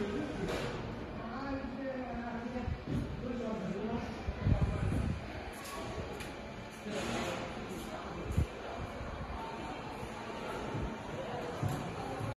Mm -hmm.